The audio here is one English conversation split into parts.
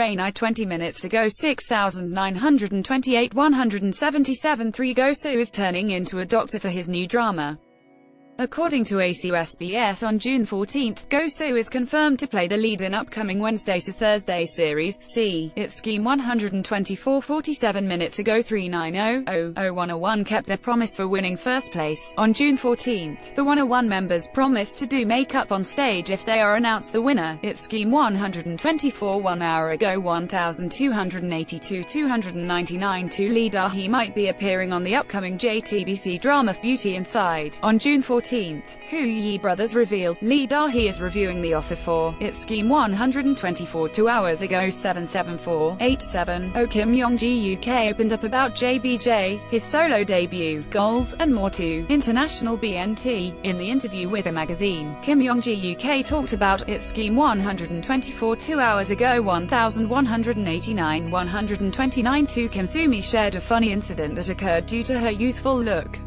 night 20 minutes to go 6928 177 3 Go Soo is turning into a doctor for his new drama. According to ACOSBS on June 14, Go Soo is confirmed to play the lead in upcoming Wednesday to Thursday series, C. Its scheme 124 47 minutes ago 390-0-101 kept their promise for winning first place. On June 14, the 101 members promised to do makeup on stage if they are announced the winner. Its scheme 124 one hour ago 1282 299 to Lee Da Hee might be appearing on the upcoming JTBC drama Beauty Inside. On June 14, 14th, Huayi Brothers revealed, Lee Da Hee is reviewing the offer for its scheme 124 two hours ago 774-87. Oh Kim Yong Guk opened up about JBJ, his solo debut, goals, and more to International BNT. In the interview with a magazine, Kim Yong Guk talked about its scheme 124 two hours ago 1189 129 to Kim Soo-mi shared a funny incident that occurred due to her youthful look.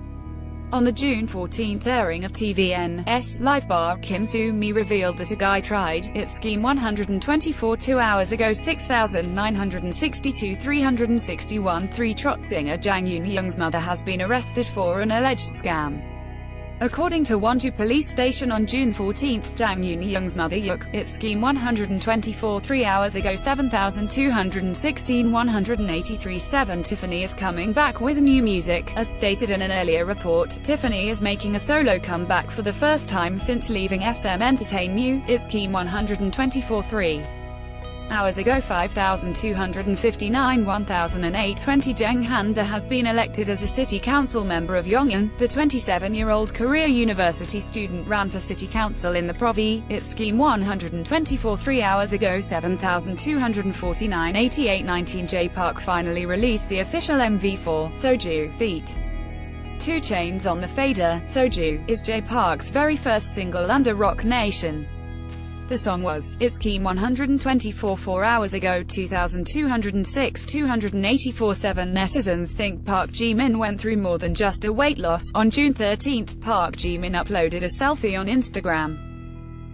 On the June 14 airing of TVN's Life Bar, Kim Soo-mi revealed that a guy tried its scheme 124 two hours ago 6,962 361 3 Trot singer Jang Eun-young's mother has been arrested for an alleged scam. According to Wonju police station on June 14, Jang Eun-young's mother Yuk, its scheme 124 three hours ago 7,216 183 7 Tiffany is coming back with new music. As stated in an earlier report, Tiffany is making a solo comeback for the first time since leaving SM Entertainment, its scheme 124 3 hours ago 5,259 1008 20 Zheng Handa has been elected as a city council member of Yong'an. The 27-year-old Korea University student ran for city council in the Provi, its scheme 124 three hours ago 7,249 88 19 Jay Park finally released the official MV for Soju, Feet. 2 Chainz on the Fader, Soju, is Jay Park's very first single under Roc Nation. The song was, its scheme 124 4 hours ago 2206 284 7 Netizens think Park Jimin went through more than just a weight loss. On June 13, Park Jimin uploaded a selfie on Instagram.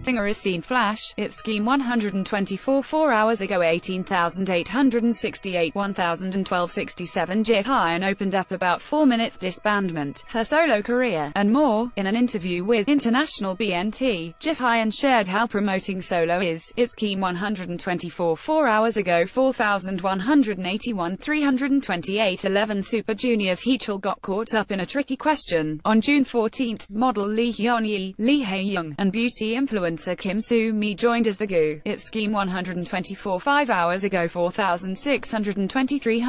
Singer is seen flash, its scheme 124 4 hours ago 18,868 1012 67 Jihyun opened up about 4 minutes disbandment, her solo career, and more. In an interview with International BNT, Jihyun shared how promoting solo is, its scheme 124 4 hours ago 4,181 328 11 Super Junior's Heechul got caught up in a tricky question. On June 14, model Lee Hyun-yi, Lee Hae-young, and beauty influencer influencer Kim Soo-mi joined as the GU. Its scheme 124 5 hours ago 4,623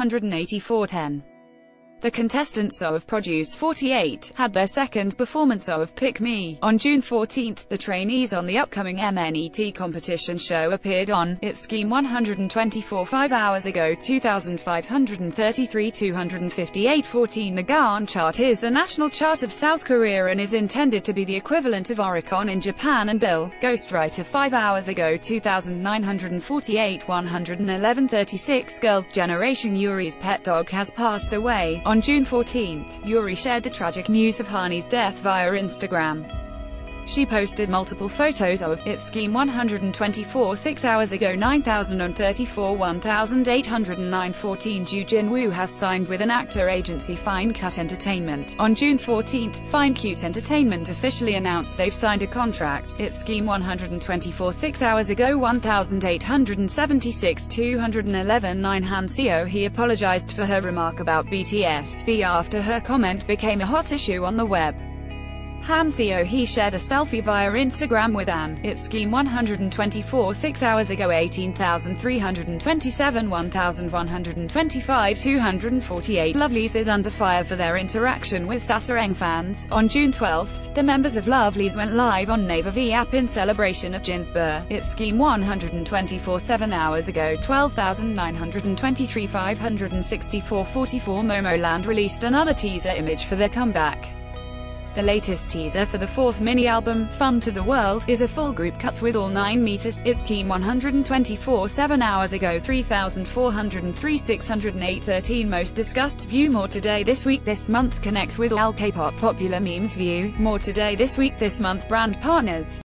10. The contestants of Produce 48 had their second performance of Pick Me. On June 14, the trainees on the upcoming MNET competition show appeared on its scheme 124 5 hours ago 2533 258 14 The Gaon chart is the national chart of South Korea and is intended to be the equivalent of Oricon in Japan and Bill, Ghostwriter 5 hours ago 2948 111 36 Girls' Generation Yuri's pet dog has passed away. On June 14, Yuri shared the tragic news of Hani's death via Instagram. She posted multiple photos of its scheme 124 6 hours ago 9034 1809 14 Ju Jin Woo has signed with an actor agency Fine Cut Entertainment. On June 14, Fine Cut Entertainment officially announced they've signed a contract. Its scheme 124 6 hours ago 1876 211 9 Han Seo-hee apologized for her remark about BTS V after her comment became a hot issue on the web. Han Seo-hee shared a selfie via Instagram with An. It scheme 124 6 hours ago 18,327 1,125 248 Lovelyz is under fire for their interaction with Sasaeng fans. On June 12, the members of Lovelyz went live on Naver V app in celebration of Jin's birth. It scheme 124 7 hours ago 12,923 564 44 Momoland released another teaser image for their comeback. The latest teaser for the fourth mini-album, Fun to the World, is a full group cut with all 9 meters, its key 124 7 hours ago 3403 608 13 Most discussed. View more today this week. This month Connect with all K-pop popular memes. View, more today this week. This month Brand partners